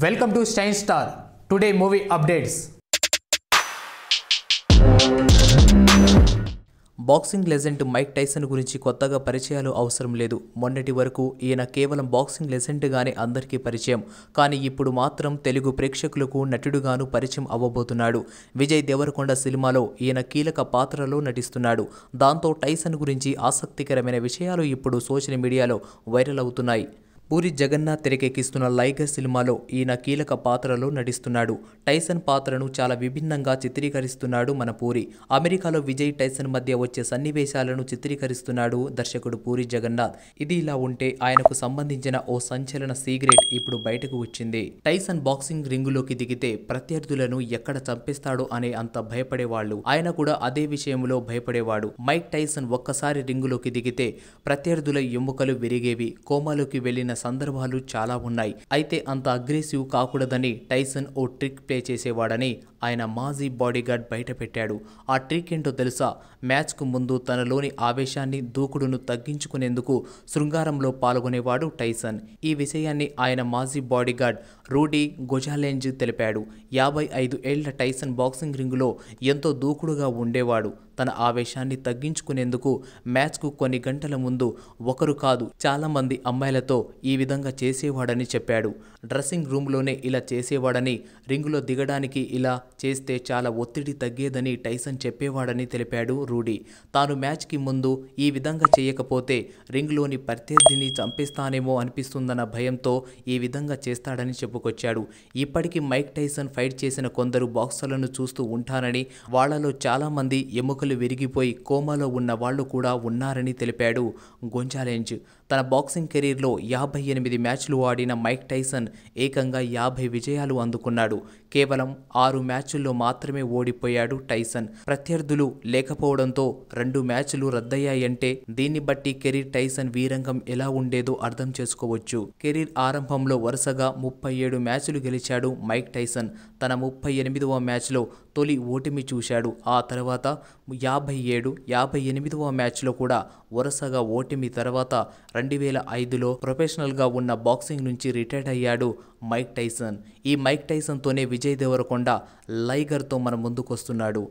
Welcome to stain star today movie updates boxing legend Mike Tyson గురించి కొత్తగా పరిచయాలు అవసరం లేదు. మొన్నటి వరకు ఈయన కేవలం బాక్సింగ్ లెజెండ్గానే అందరికీ పరిచయం. కానీ ఇప్పుడు మాత్రం తెలుగు ప్రేక్షకులకు నటుడుగాను పరిచయం అవ్వబోతున్నాడు. విజయ్ దేవరకొండ సినిమాలో ఈయన కీలక పాత్రలో నటిస్తున్నాడు. దాంతో టైసన్ గురించి ఆసక్తికరమైన విషయాలు ఇప్పుడు సోషల్ మీడియాలో వైరల్ అవుతున్నాయి. పూరి జగన్నాథ్ తెరకెక్కిస్తున్న లైగర్ సినిమాలో ఈయన కీలక పాత్రలో నటిస్తున్నాడు. టైసన్ పాత్రను చాలా విభిన్నంగా చిత్రీకరిస్తున్నాడు మన పూరి. అమెరికాలో విజయ్ టైసన్ మధ్య వచ్చే సన్నివేశాలను చిత్రీకరిస్తున్నాడు దర్శకుడు పూరి జగన్నాథ్. ఇది ఇలా ఉంటే ఆయనకు సంబంధించిన ఓ సంచలన సీక్రెట్ ఇప్పుడు బయటకు వచ్చింది. టైసన్ బాక్సింగ్ రింగులోకి దిగితే ప్రత్యర్థులను ఎక్కడ చంపేస్తాడో అనే అంత భయపడేవాళ్ళు. ఆయన కూడా అదే విషయంలో భయపడేవాడు. మైక్ టైసన్ ఒక్కసారి రింగులోకి దిగితే ప్రత్యర్థుల ఎముకలు విరిగేవి. కోమాలోకి వెళ్ళిన సందర్భాలు చాలా ఉన్నాయి. అయితే అంత అగ్రెసివ్ కాకూడదని టైసన్ ఓ ట్రిక్ ప్లే చేసేవాడని ఆయన మాజీ బాడీగార్డ్ బయటపెట్టాడు. ఆ ట్రిక్ ఏంటో తెలుసా? మ్యాచ్కు ముందు తనలోని ఆవేశాన్ని దూకుడును తగ్గించుకునేందుకు శృంగారంలో పాల్గొనేవాడు టైసన్. ఈ విషయాన్ని ఆయన మాజీ బాడీగార్డ్ రూడీ గొజాలెంజ్ తెలిపాడు. యాభై ఐదు ఏళ్ళ టైసన్ బాక్సింగ్ రింగులో ఎంతో దూకుడుగా ఉండేవాడు. తన ఆవేశాన్ని తగ్గించుకునేందుకు మ్యాచ్కు కొన్ని గంటల ముందు ఒకరు కాదు చాలామంది అమ్మాయిలతో ఈ విధంగా చేసేవాడని చెప్పాడు. డ్రెస్సింగ్ రూమ్లోనే ఇలా చేసేవాడని రింగులో దిగడానికి ఇలా చేస్తే చాలా ఒత్తిడి తగ్గేదని టైసన్ చెప్పేవాడని తెలిపాడు రూడీ. తాను మ్యాచ్కి ముందు ఈ విధంగా చేయకపోతే రింగ్లోని ప్రత్యర్థిని చంపేస్తానేమో అనిపిస్తుందన్న భయంతో ఈ విధంగా చేస్తాడని చెప్పు చెప్పుకొచ్చాడు ఇప్పటికీ మైక్ టైసన్ ఫైట్ చేసిన కొందరు బాక్సర్లను చూస్తూ ఉంటానని వాళ్ళలో చాలామంది ఎముకలు విరిగిపోయి కోమాలో ఉన్న వాళ్ళు కూడా ఉన్నారని తెలిపాడు గొంజాలెంజ్. తన బాక్సింగ్ కెరీర్లో యాభై ఎనిమిది మ్యాచ్లు ఆడిన మైక్ టైసన్ ఏకంగా యాభై విజయాలు అందుకున్నాడు. కేవలం ఆరు మ్యాచ్ల్లో మాత్రమే ఓడిపోయాడు టైసన్. ప్రత్యర్థులు లేకపోవడంతో రెండు మ్యాచ్లు రద్దయ్యాయంటే దీన్ని బట్టి కెరీర్ టైసన్ వీరంగం ఎలా ఉండేదో అర్థం చేసుకోవచ్చు. కెరీర్ ఆరంభంలో వరుసగా ముప్పై ఏడు మ్యాచ్లు గెలిచాడు మైక్ టైసన్. తన ముప్పై ఎనిమిదవ మ్యాచ్లో తొలి ఓటమి చూశాడు. ఆ తర్వాత యాభై ఏడు యాభై ఎనిమిదవ మ్యాచ్లో కూడా వరుసగా ఓటమి తర్వాత రెండు వేల ఐదులో ప్రొఫెషనల్గా ఉన్న బాక్సింగ్ నుంచి రిటైర్డ్ అయ్యాడు మైక్ టైసన్. ఈ మైక్ టైసన్తోనే విజయ్ దేవరకొండ లైగర్తో మన ముందుకొస్తున్నాడు.